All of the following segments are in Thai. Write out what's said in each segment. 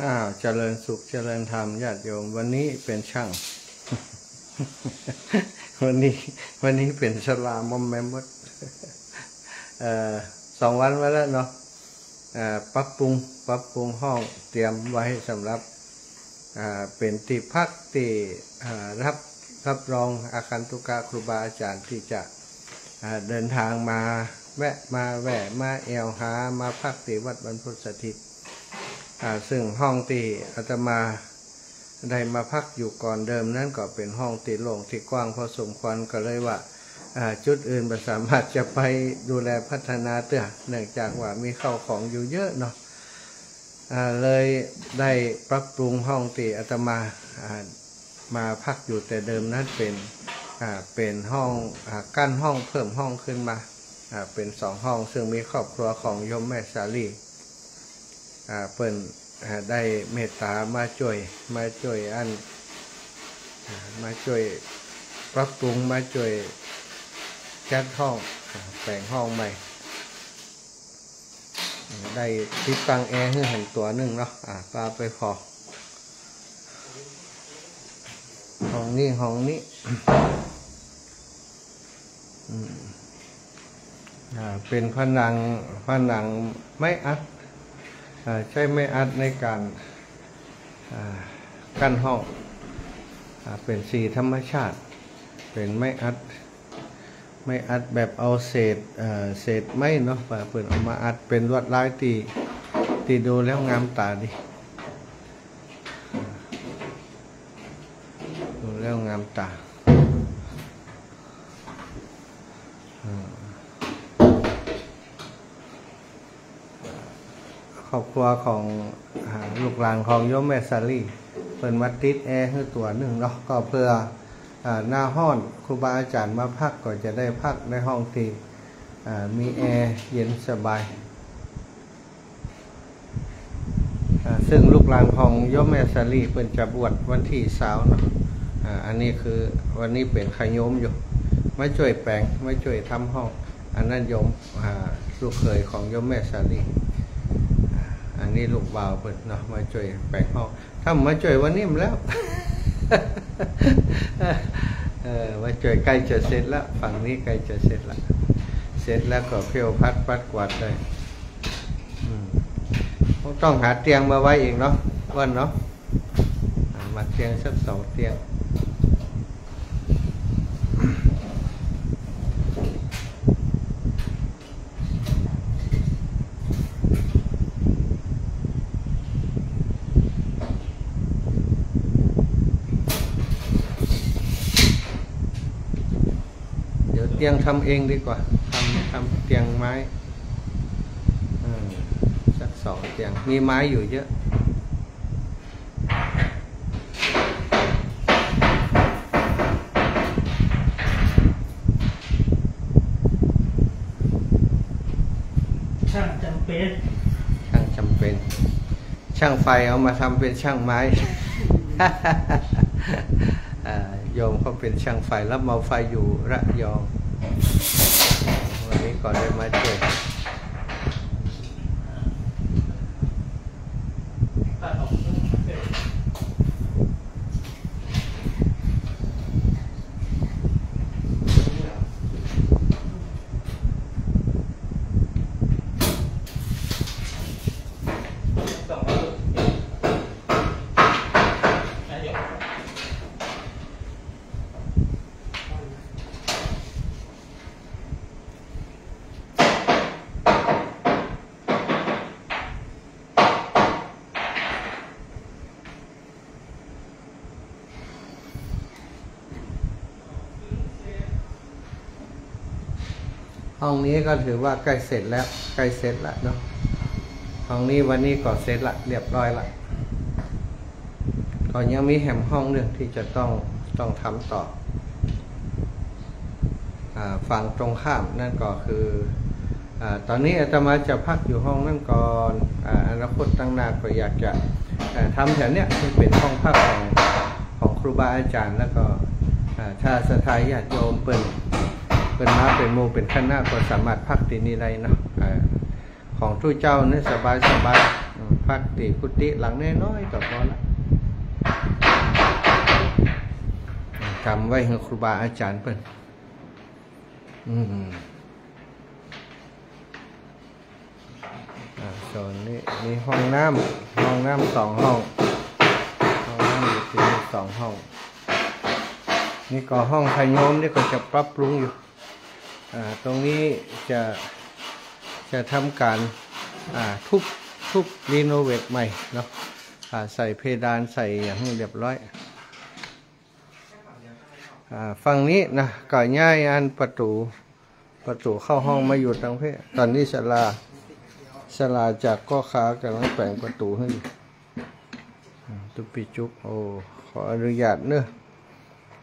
อ้าวเจริญสุขเจริญธรรมญาติโยม วันนี้เป็นช่าง วันนี้ วันนี้เป็นชลามอมแมมมดสองวันมาแล้วเนาะปรับปรุงปรับปรุงห้องเตรียมไว้สำหรับเป็นที่พักที่รับรับรองอาคันตุกะครูบาอาจารย์ที่จะเดินทางมา แวะมาแวะมาแอวหามาพักที่วัดบรรพุตสถิตซึ่งห้องที่อาตมาได้มาพักอยู่ก่อนเดิมนั่นก็เป็นห้องตีโล่งที่กว้างพอสมควรก็เลยว่าจุดอื่นไม่สามารถจะไปดูแลพัฒนาเตื้อเนื่องจากว่ามีเข้าของอยู่เยอะเนาะเลยได้ปรับปรุงห้องที่อาตมาอ่ามาพักอยู่แต่เดิมนั้นเป็นเป็นห้องอกั้นห้องเพิ่มห้องขึ้นมา เป็นสองห้องซึ่งมีครอบครัวของยมแม่สาลีอ่าเปิ้นอ่าได้เมตตามาช่วยมาช่วยอันอมาช่วยปรับปรุงมาช่วยจัดห้องอแปลงห้องใหม่ ได้ติดตั้งแอร์ให้หันตัวหนึ่งเนาะอ่าปลาไปพอห้องนี้ห้องนี้อืม เป็นผนังผนังไม้อัดใช้ไม่อัดในการกั้นห้องอเป็นสีธรรมชาติ เป็นไม่อัดไม่อัดแบบเอาเศษเศษไม้เนาะป่าเปิดเอามาอัดเป็นลวดลายตีตีดูแล้วงามตาดีดูแล้วงามตาอ่า ค รอบครัวของลูกหลานของโยมแม่ซาลีเปิดมาติดแอร์ให้ตัวหนึ่งเนาะก็เพื่ออาหน้าห้อนครูบาอาจารย์มาพักก็จะได้พักในห้องที่มีแอร์เย็นสบายซึ่งลูกหลานของโยมแม่ซาลีเปิดจะบวชวันที่สาวเนาะอันนี้คือวันนี้เป็นขยมอยู่ไม่ช่วยแปลงไม่ช่วยทำห้อง อันนั้นโยมลูกเขยของโยมแม่ซาลี อันนี้ลูกบ่าวเปิดเนาะมาช่วยแปลงห้องถ้ามาช่วยวันนี้มันแล้วเออมาช่วยใกล้จะเสร็จแล้วฝั่งนี้ใกล้จะเสร็จแล้วเสร็จแล้วก็เพียวพัดปัดกวาดเลยต้องหาเตียงมาไว้เอีกเนาะวันเนาะมาเตียงสักสองเตียง ตียงทำเองดีกว่าทำทำเตียงไม้เออสักสองเตียง มีไม้อยู่เยอะช่างจำเป็น ช่างจำเป็น ช่างไฟเอามาทำเป็นช่างไม้อ่าโยมเขาเป็นช่างไฟรับเหมาไฟอยู่ระยอง วันนี้ก็ได้มาช่วย ตัดออกเสร็จ สองร้อยนายก ห้ องนี้ก็ถือว่าใกล้เสร็จแล้วใกล้เสร็จแล้วเนาะห้องนี้วันนี้ก็เสร็จละเรียบร้อยละก็ยังมีแหมห้องหนึ่งที่จะต้องต้องทำต่ออฝั่งตรงข้ามนั่นก็คืออตอนนี้อาตมาจะพักอยู่ห้องนั่นก่อนอาอนาคตตั้งหน้าก็อยากจะอ่าทำแถวเนี้ยที่เป็นห้องพักของของครูบาอาจารย์แล้วก็อ่าถ้าสถายญาติโยมเปิ่น เป็นมาเป็นโมเป็นคณะก็สามารถพักที่นี่ได้เนาะของทุกเจ้าเนี่ยสบายสบายพักติกุฏิหลังน้อยๆก็พอละทำไว้ครูบาอาจารย์เพิ่นอืมอ่าส่วนนี้มีห้องน้ำห้องน้ำสองห้องห้องน้ำอยู่ที่สองห้องนี่ก็ห้องไทยโยมนี่ก็จะปรับปรุงอยู่ ตรงนี้จะจะทำการทุบทุบรีโนเวทใหม่เนาะใส่เพดานใส่อย่างเรียบร้อยอ่าฝั่งนี้นะก็ย้ายอันประตูประตูเข้าห้องมาอยู่ทางเพศตอนนี้ศาลาศาลาจากก็ค้ากำลังแปลงประตูให้ยตุปิจุกโอ้ขออนุญาตเนอะ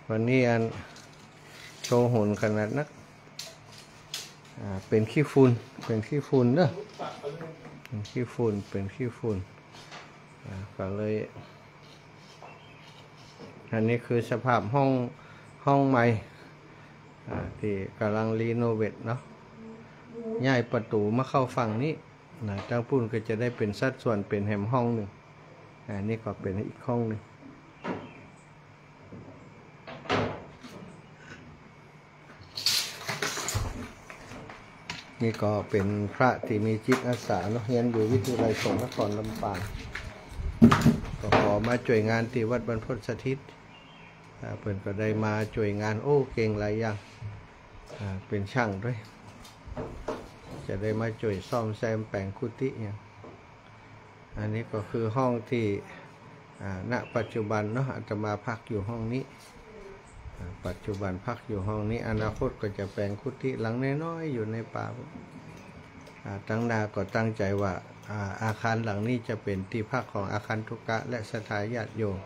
วันนี้อันโชว์หุ่นขนาดนัก อ่าเป็นขี้ฝุ่นเป็นขี้ฝุ่นเนอะเป็นขี้ฝุ่นเป็นขี้ฝุ่นอ่าก็เลยอันนี้คือสภาพห้องห้องใหม่อ่าที่กำลังรีโนเวทเนาะย้ายประตูมาเข้าฝั่งนี้นะเจ้าปุ้นก็จะได้เป็นสัดส่วนเป็นแหมห้องหนึ่งอันนี้ก็เป็นอีกห้องหนึ่ง นี่ก็เป็นพระที่มีจิตอาสาเนาะเรียนอยู่วิทยาลัยสงฆ์นครลำปางก็ขอมาช่วยงานที่วัดบรรพตสถิตเพิ่นก็ได้มาช่วยงานโอ้เก่งหลายอย่างเป็นช่างด้วย จะได้มาช่วยซ่อมแซมแปลงกุฏิเนี่ยอันนี้ก็คือห้องที่ณปัจจุบันเนาะอาตมาพักอยู่ห้องนี้ ปัจจุบันพักอยู่ห้องนี้ อนาคตก็จะแปลงคุฏิหลังน้อยๆอยู่ในป่าตั้งนาก็ตั้งใจว่าอาอาคารหลังนี้จะเป็นที่พักของอาคารทุกะและสถาญาติโยม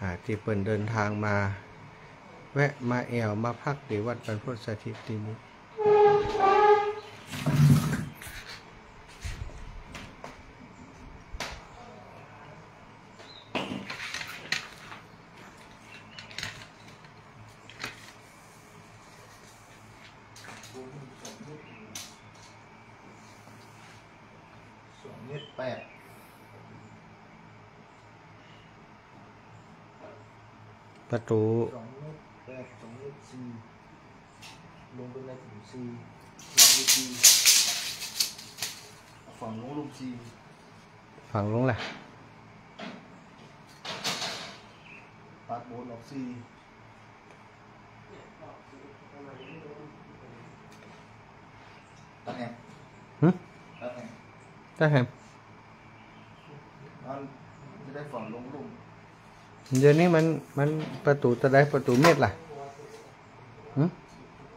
อ่ที่เปิ่นเดินทางมา แวะมาแอวมาพักที่วัดบรรพตสถิตที่นี้ สองเมตรแปด ประตูสองเมตรแปด เดี๋ยวนี้มันมันประตูตะได้ประตูเม็ดล่ะหึ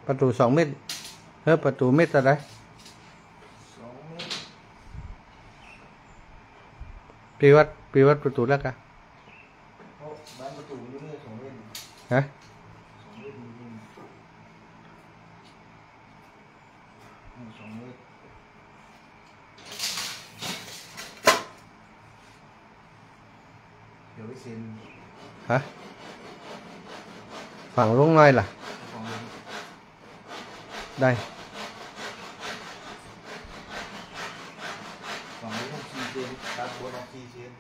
ประตูสองเม็ดเฮ้ยประตูเม็ดตะได้สองเมตรปีวัดปีวัดประตูแล้วกะเพราะบ้านประตูอยู่นี่สองเมตรฮะ สองเมตรนี่นี่สองเมตรเดี๋ยวไปเซ็น ฮะ ฝั่งลงน้อยล่ะของลงได้ฝั่งลงสี่เซนตัดบนออกสี่เซน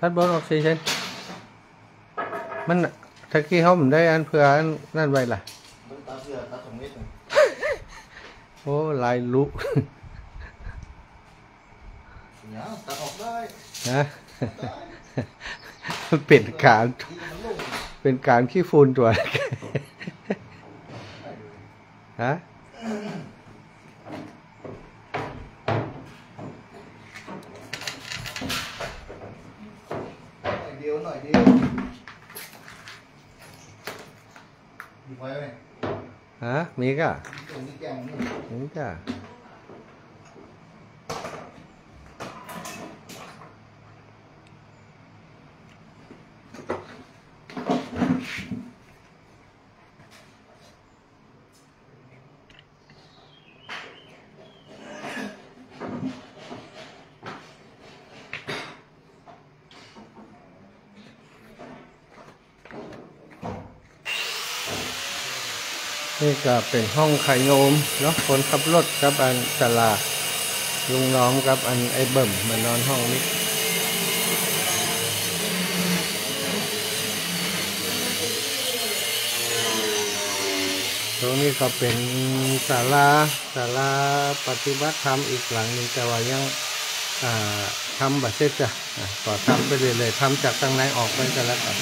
ทัดบอลออกซิเจนมันน่ะตะกี้เขาผมได้อันเพื่ออันนั่นไว้ล่ะเบิ่งตาเสือตัดสองเมตรหนึ่งโอ้ลายลุเนี่ยตัดออกได้นะ เป็นการที่มันลงเป็นการขี้ฟูนตัวฮะหน่อยเดียวหน่อยเดียวดูไว้ไหมฮะ มีก็ตรงนี้แกงนี่มีก็นี่ ก็เป็นห้องไข่โยมเนาะคนขับรถกับอันตลาดลุงน้อมกับอันไอ้เบิ่มมานอนห้องนี้ตรงนี้ก็เป็นศาลาศาลาปฏิบัติธรรมอีกหลังหนึ่งแต่ว่ายังทำบัตรเสร็จจ้ะอะก็ทำไปเรื่อยๆทำจากข้างในออกไปกันแล้วกัน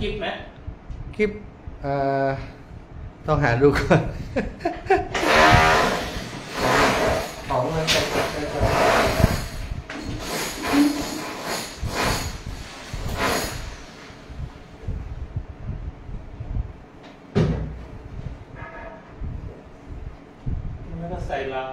คลิปไหมคลิปเอ่อต้องหาดูก่อนของมันจะแล้วก็ใส่รา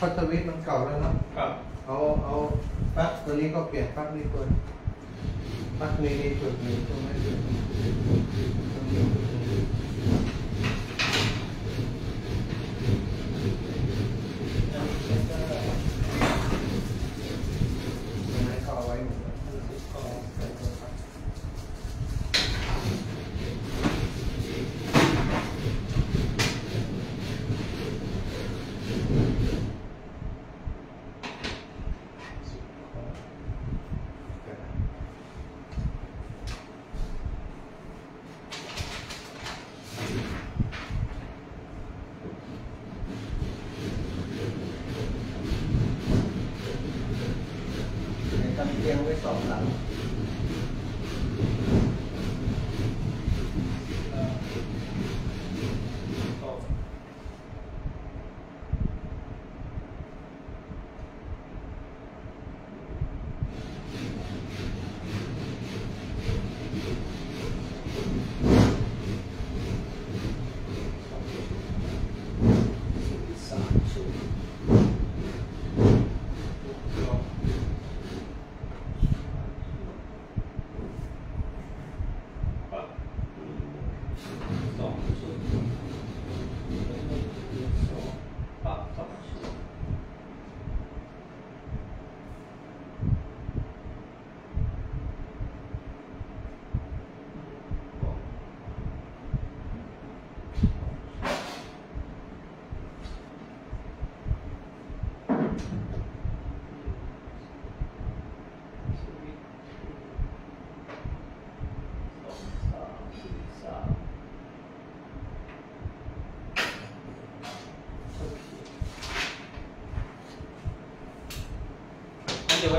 พัตวิทมันเก่าแล้วเนาะ 两位งไ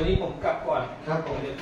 นี้ผมกลับก่อนครับผมเดี๋ยว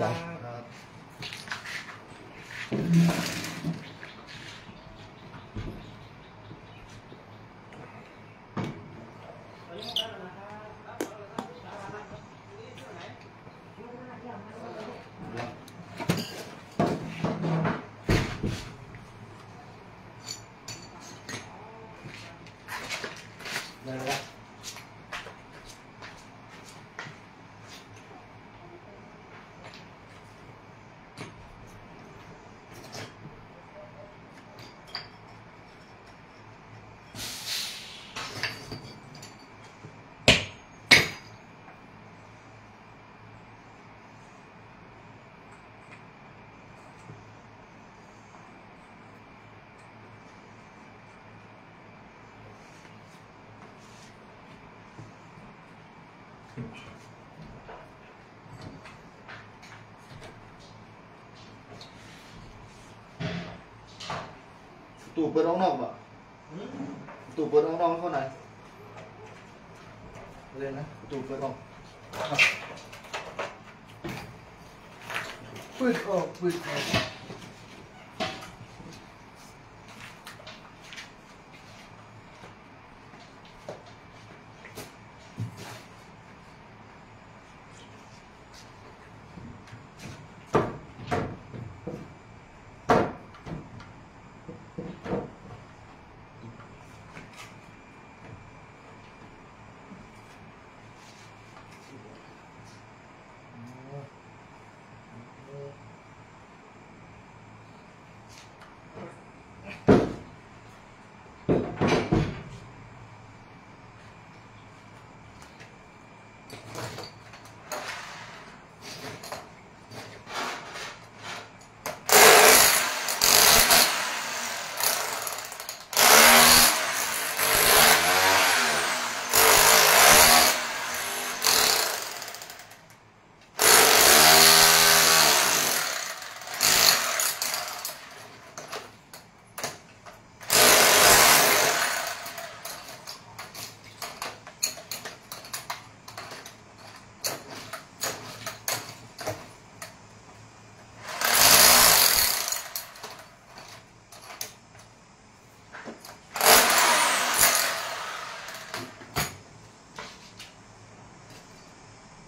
ส ตู้เปิดออกนอกป่ะตู้เปิดออกนอกเข้าไหนเลยนนะตู้เปิดออกปืดออกปืดออก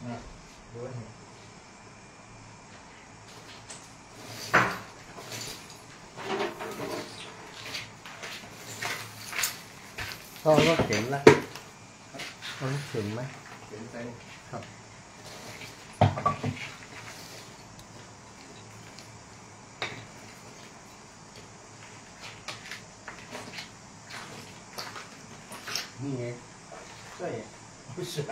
นะดูให้เห็น พ่อก็เข็นละเอเข็นไหมเข็นใจ ครับ นี่ไง ใช่ไม่ใช่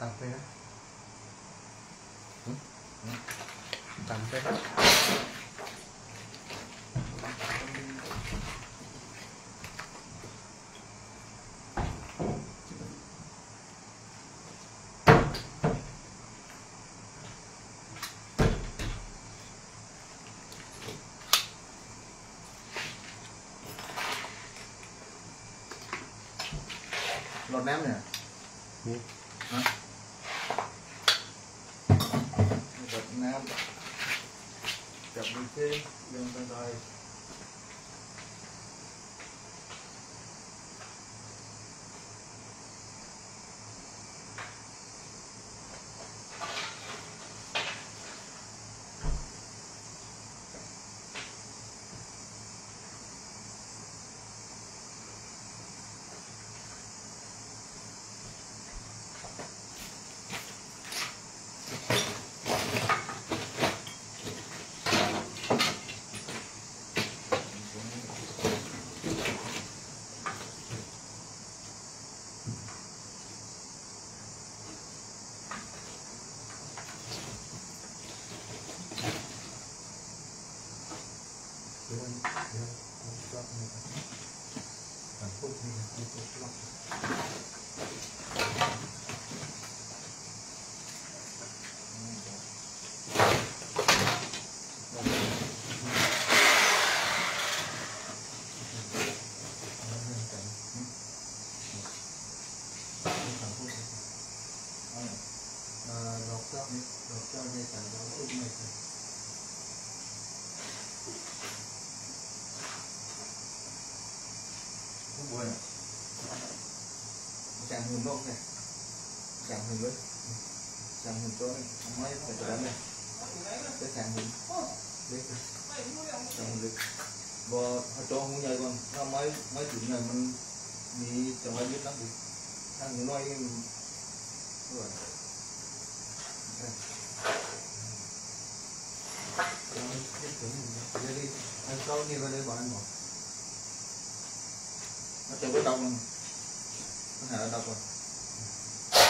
ตามไปนะหึหึตามไปนะ รถน้ำเนี่ยนี่ฮะรถน้ำจับดูซิเรื่องเป็นไรเmấy phải cho này cái chẳng hùn đấy chẳng hùn được và họ cho không nhảy còn nó mấy mấy chủ này mình đi chẳng ai biết lắm thì thằng nói rồi anh sau như vậy bọn anh một nó chưa có đông luôn nó hả ở đâu rồiได้ลอกเยอะไป lúc này ลอกนี่ก็ได้แล้ว đi đi นิดนึงเลย ở đây được Hả? đây đây được ตอนนี้มันมัน đây đây họ cho không đây này cho biết lúc này này này cho Không nóng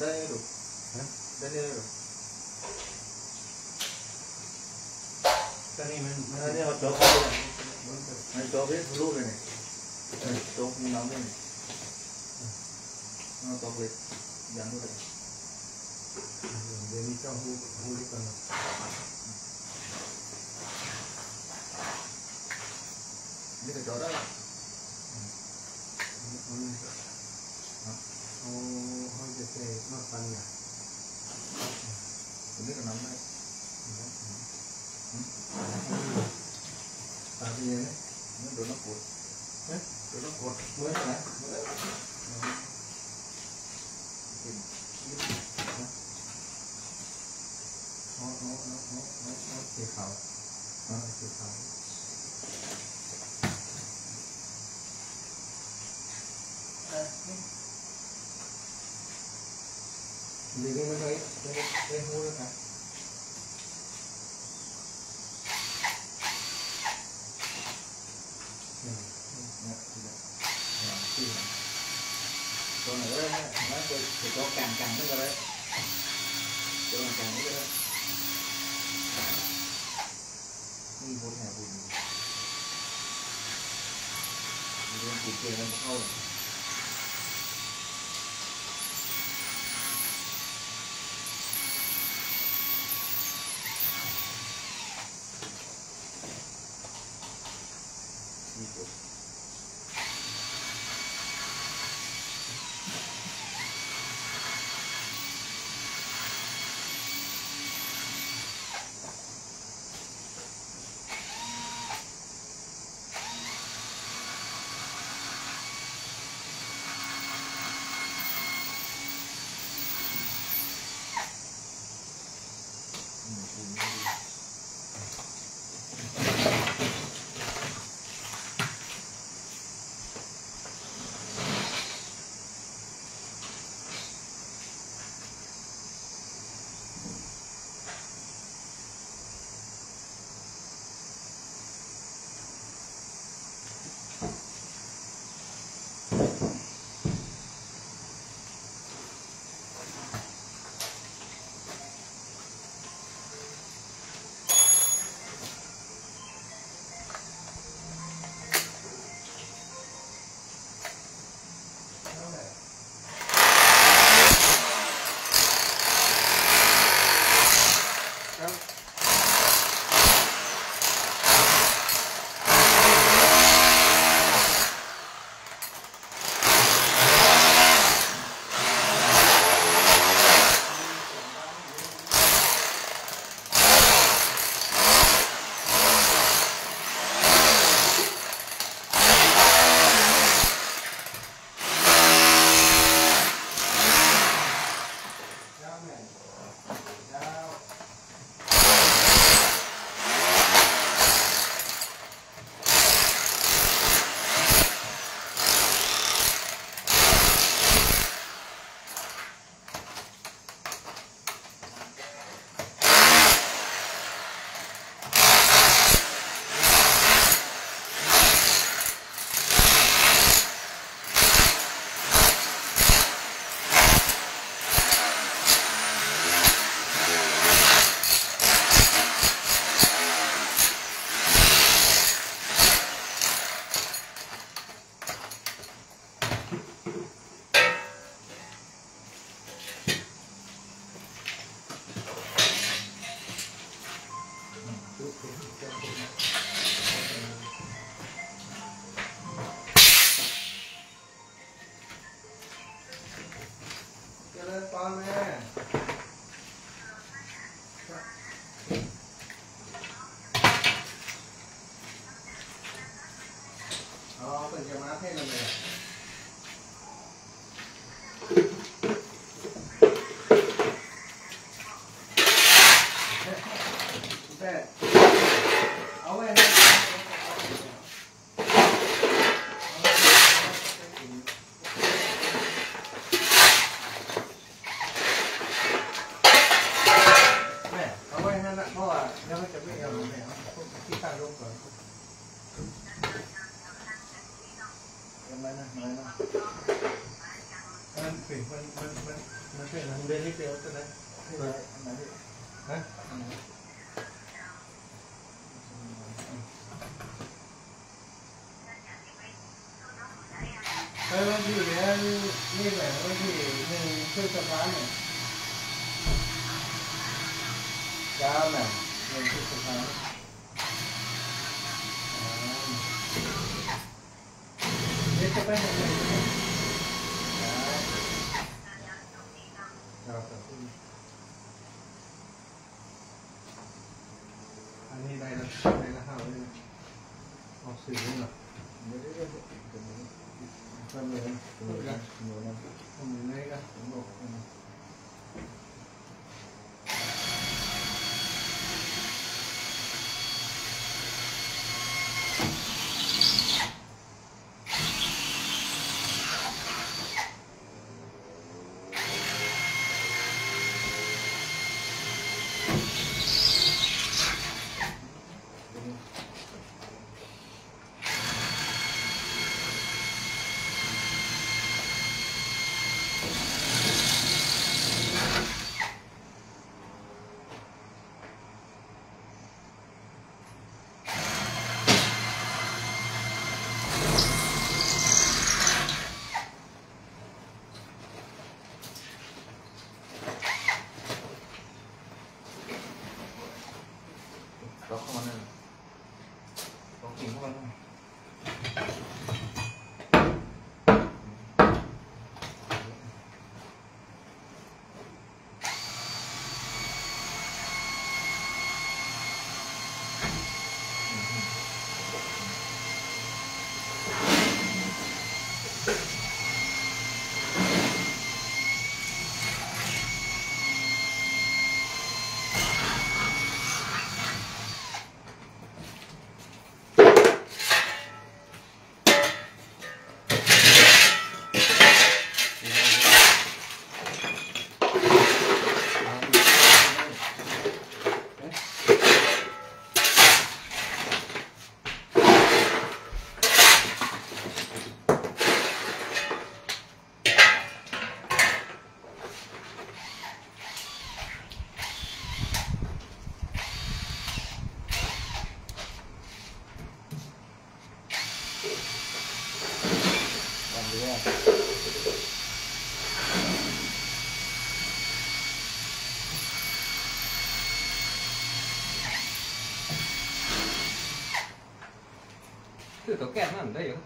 đây này nó cho biết dán luôn này เดี๋ยวนี้เจ้าหูหูดีกว่า biết cái chỗ đó มันเอาเขาจะเตะมาฟันเนี่ย không biết là nóng đây ตาดีเลย nó đồ nó cuột Hả? đồ nó cuột เมื่อไหร่อ๋ออ๋ออ๋ออ๋ออ๋อสีขาวอ๋อสี ขาวดีดีมันเลยได้ได้หูแล้วกัน thì có càng càng nó vào đấy cho càng càng nó vào đấy nhìn bốn nhà bùn nhìn bốn kia nó không lên nè lên nè lên chuyển lên lên lên lên chuyển lên lên đi tiêu tới đây rồi này đi hả Đây là gì đấy, như vậy là gì, mình chơi tập bán này Cá này, mình chơi tập bán này Gracias. 도깨는 안 돼요.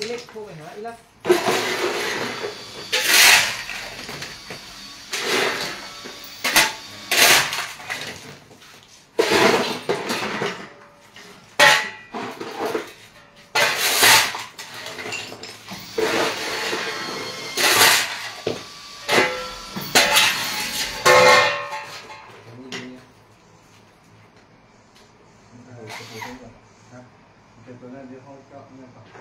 일렉 포가 일렉 就是这个，看，你这蹲在地方叫那咋叫？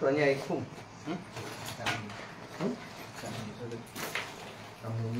多年一，嗯，嗯，嗯，这个，然后你。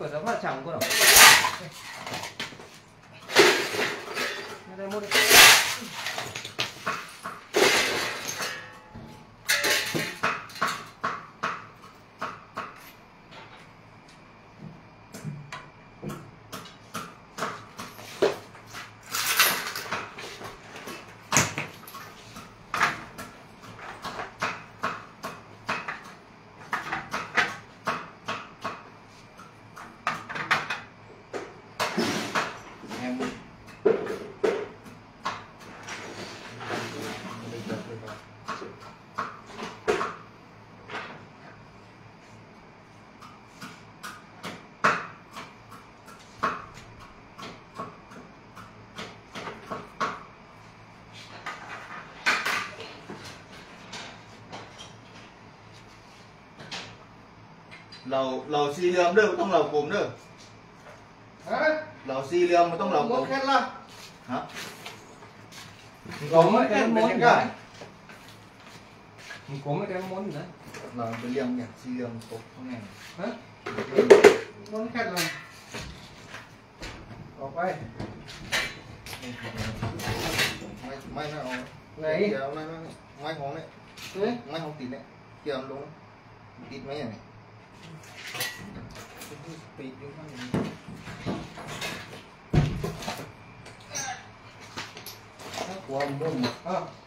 我都快抢不了 เราเราสี่เหลี่ยมเด้อบ่ต้องเรากลมเด้อ hả เราสี่เหลี่ยมมันต้องเรากลม khét lắm ฮะ có mấy cái Em món bên gì cạnh. đấy có mấy cái món gì đấy เราเป็นเหลี่ยมเนี่ยสี่เหลี่ยมตกข้างใน hả nó khét lắm ở quay ไม่ไม่ไม่เอา này เดี๋ยวไม่ไม่ไม่ไม้ของเนี่ย ừ. ไม้ของติดเนี่ยเกี่ยวลงติดไหมอย่างนี้ปิดอยู่ ข้างใน nó của